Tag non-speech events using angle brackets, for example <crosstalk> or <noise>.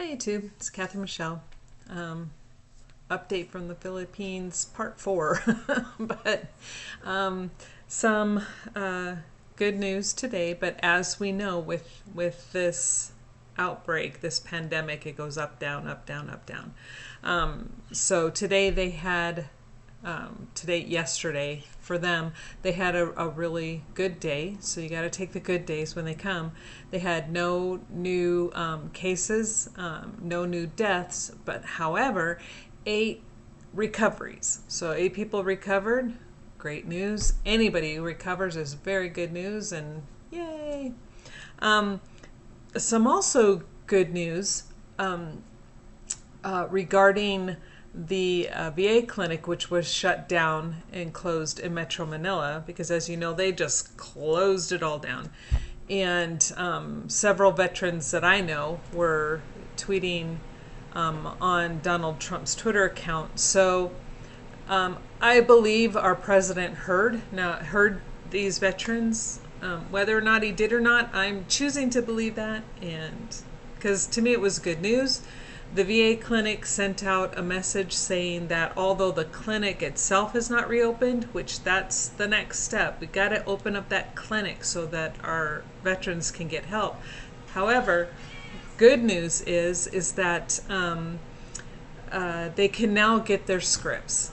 Hi YouTube, it's Catherine Michele. Um, update from the Philippines, part four. <laughs> but um, some uh, good news today. But as we know, with with this outbreak, this pandemic, it goes up, down, up, down, up, down. Um, so today they had um, today, yesterday, for them, they had a, a really good day. So you got to take the good days when they come. They had no new um, cases, um, no new deaths, but however, eight recoveries. So eight people recovered. Great news. Anybody who recovers is very good news, and yay. Um, some also good news um, uh, regarding the uh, VA clinic, which was shut down and closed in Metro Manila, because as you know, they just closed it all down. And um, several veterans that I know were tweeting um, on Donald Trump's Twitter account. So um, I believe our president heard now heard these veterans. Um, whether or not he did or not, I'm choosing to believe that, and because to me it was good news the VA clinic sent out a message saying that although the clinic itself is not reopened, which that's the next step, we got to open up that clinic so that our veterans can get help. However, good news is is that um, uh, they can now get their scripts.